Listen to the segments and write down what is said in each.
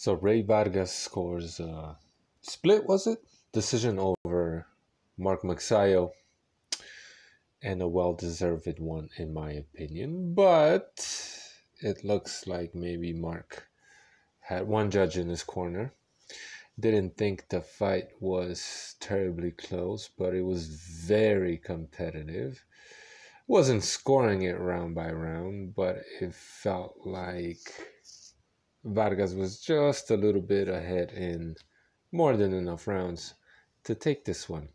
So Rey Vargas scores uh, split, was it? Decision over Mark Magsayo. And a well deserved one, in my opinion. But it looks like maybe Mark had one judge in his corner. Didn't think the fight was terribly close, but it was very competitive. Wasn't scoring it round by round, but it felt like Vargas was just a little bit ahead in more than enough rounds to take this one.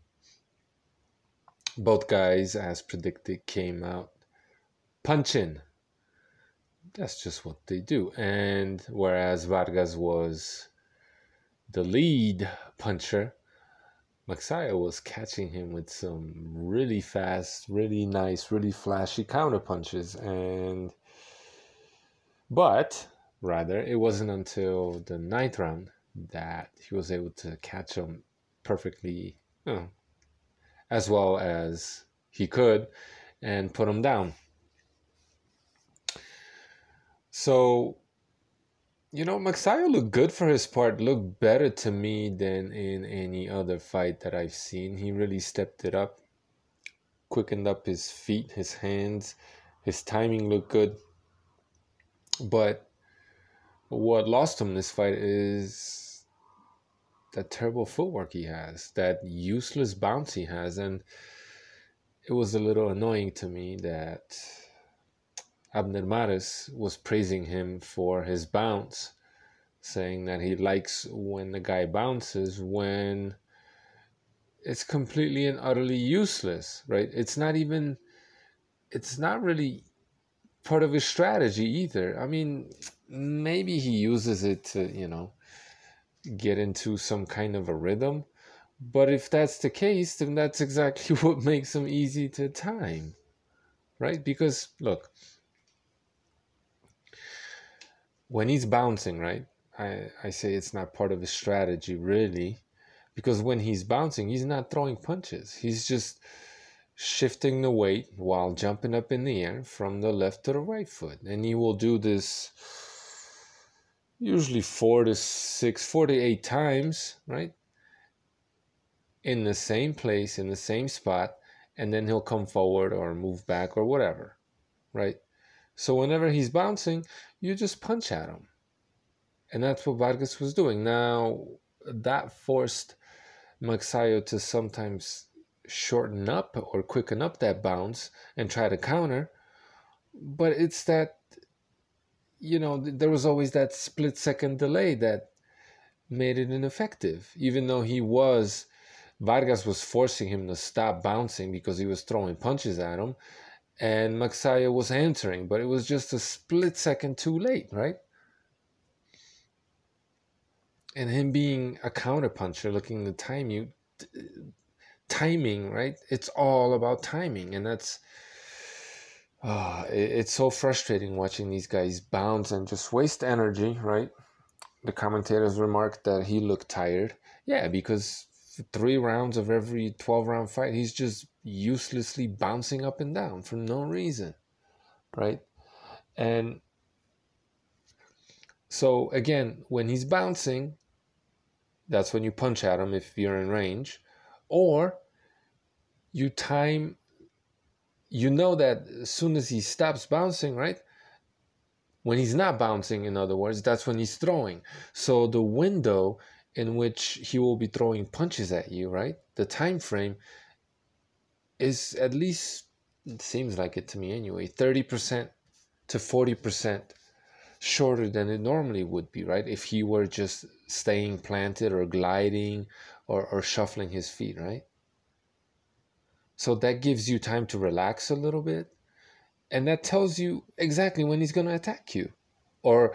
Both guys, as predicted, came out punching. That's just what they do. And whereas Vargas was the lead puncher, Magsayo was catching him with some really fast, really nice, really flashy counter punches. And but rather, it wasn't until the ninth round that he was able to catch him perfectly, you know, as well as he could, and put him down. So, you know, Magsayo looked good for his part, looked better to me than in any other fight that I've seen. He really stepped it up, quickened up his feet, his hands, his timing looked good. But what lost him this fight is that terrible footwork he has, that useless bounce he has. And it was a little annoying to me that Abner Mares was praising him for his bounce, saying that he likes when the guy bounces when it's completely and utterly useless, right? It's not even, it's not really part of his strategy either. I mean, maybe he uses it to, you know, get into some kind of a rhythm. But if that's the case, then that's exactly what makes him easy to time, right? Because look, when he's bouncing, right? I, I say it's not part of his strategy really, because when he's bouncing, he's not throwing punches. He's just shifting the weight while jumping up in the air from the left to the right foot. And he will do this usually four to six, four to eight times, right? In the same place, in the same spot, and then he'll come forward or move back or whatever, right? So whenever he's bouncing, you just punch at him. And that's what Vargas was doing. Now, that forced Magsayo to sometimes shorten up or quicken up that bounce and try to counter. But it's that, you know, there was always that split second delay that made it ineffective. Even though he was, Vargas was forcing him to stop bouncing because he was throwing punches at him. And Magsayo was answering, but it was just a split second too late, right? And him being a counterpuncher, looking to time you, timing, right? It's all about timing, and that's uh, it, it's so frustrating watching these guys bounce and just waste energy, right? The commentators remarked that he looked tired. Yeah, because three rounds of every 12 round fight, he's just uselessly bouncing up and down for no reason, right? And so, again, when he's bouncing, that's when you punch at him if you're in range or you time you know that as soon as he stops bouncing right? When he's not bouncing in other words that's when he's throwing. So the window in which he will be throwing punches at you right? The time frame is at least it seems like it to me anyway 30% to 40% shorter than it normally would be right if he were just staying planted or gliding or, or shuffling his feet, right? So that gives you time to relax a little bit. And that tells you exactly when he's going to attack you or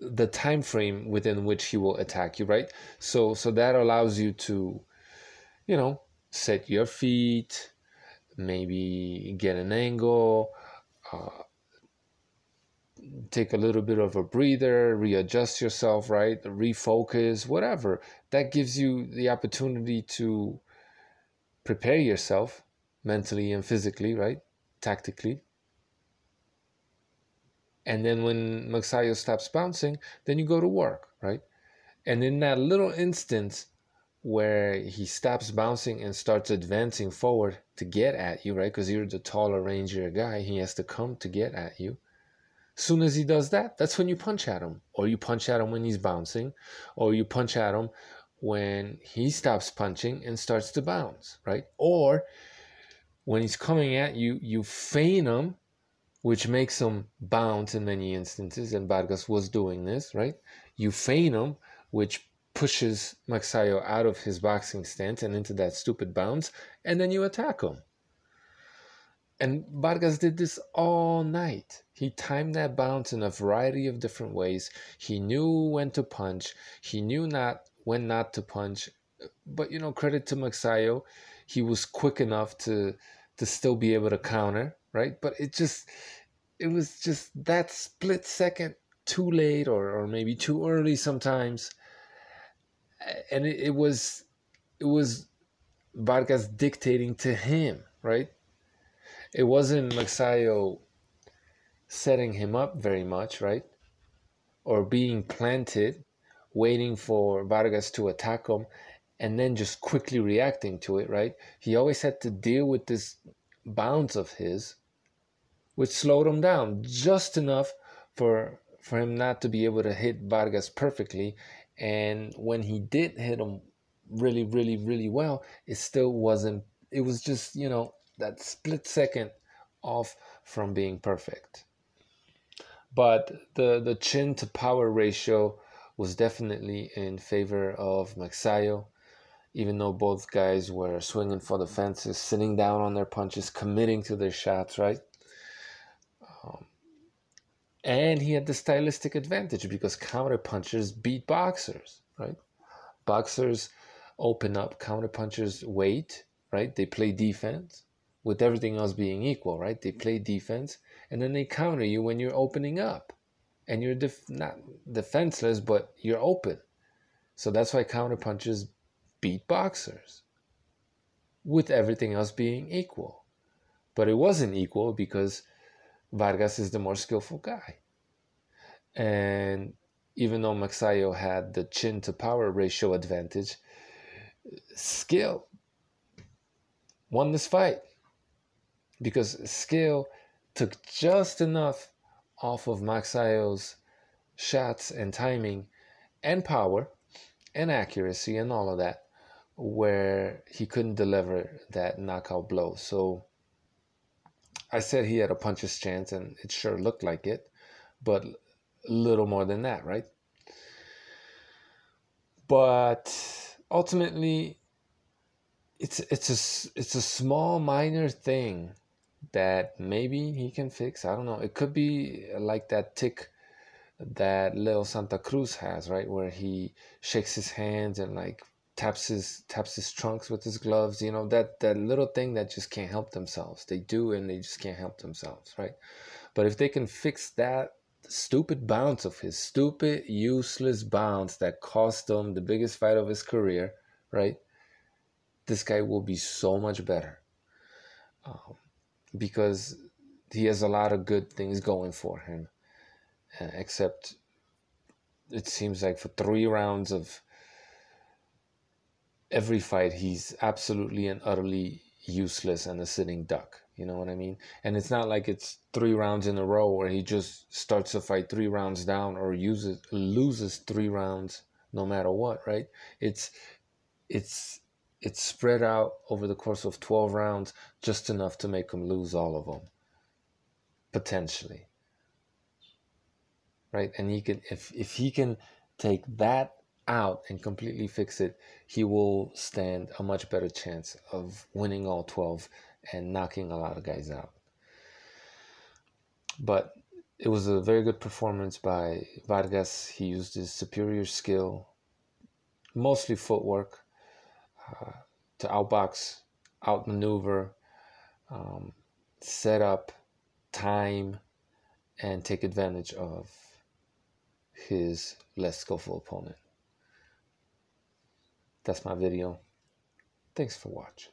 the time frame within which he will attack you, right? So so that allows you to you know, set your feet, maybe get an angle, uh, take a little bit of a breather, readjust yourself, right? Refocus, whatever. That gives you the opportunity to prepare yourself mentally and physically, right? Tactically. And then when Magsayo stops bouncing, then you go to work, right? And in that little instance where he stops bouncing and starts advancing forward to get at you, right? Because you're the taller, rangier guy, he has to come to get at you. Soon as he does that, that's when you punch at him, or you punch at him when he's bouncing, or you punch at him when he stops punching and starts to bounce, right? Or when he's coming at you, you feign him, which makes him bounce in many instances, and Vargas was doing this, right? You feign him, which pushes Magsayo out of his boxing stance and into that stupid bounce, and then you attack him. And Vargas did this all night. He timed that bounce in a variety of different ways. He knew when to punch. He knew not when not to punch. But you know, credit to Magsayo, he was quick enough to to still be able to counter, right? But it just it was just that split second too late or, or maybe too early sometimes. And it, it was it was Vargas dictating to him, right? It wasn't Magsayo setting him up very much, right? Or being planted, waiting for Vargas to attack him, and then just quickly reacting to it, right? He always had to deal with this bounce of his, which slowed him down just enough for for him not to be able to hit Vargas perfectly. And when he did hit him really, really, really well, it still wasn't. It was just you know that split second off from being perfect. But the the chin to power ratio was definitely in favor of Magsayo, even though both guys were swinging for the fences, sitting down on their punches, committing to their shots, right? Um, and he had the stylistic advantage because counter punchers beat boxers, right? Boxers open up, counter punchers wait, right? They play defense with everything else being equal, right? They play defense and then they counter you when you're opening up and you're def- not defenseless, but you're open. So that's why counter punches beat boxers with everything else being equal. But it wasn't equal because Vargas is the more skillful guy. And even though Magsayo had the chin to power ratio advantage, skill won this fight because skill took just enough off of Magsayo's shots and timing and power and accuracy and all of that where he couldn't deliver that knockout blow. So I said he had a puncher's chance, and it sure looked like it, but little more than that, right? But ultimately, it's it's a it's a small minor thing that maybe he can fix. I don't know. It could be like that tick that Leo Santa Cruz has, right, where he shakes his hands and like taps his taps his trunks with his gloves you know that that little thing that just can't help themselves they do and they just can't help themselves right but if they can fix that stupid bounce of his stupid useless bounce that cost him the biggest fight of his career right this guy will be so much better um, because he has a lot of good things going for him uh, except it seems like for three rounds of every fight he's absolutely and utterly useless and a sitting duck. You know what I mean? And it's not like it's three rounds in a row where he just starts to fight three rounds down or uses loses three rounds no matter what, right? It's it's it's spread out over the course of 12 rounds just enough to make him lose all of them potentially right and he can if if he can take that out and completely fix it, he will stand a much better chance of winning all 12 and knocking a lot of guys out. But it was a very good performance by Vargas. He used his superior skill, mostly footwork, to outbox, outmaneuver, um, set up, time, and take advantage of his less skillful opponent. That's my video. Thanks for watching.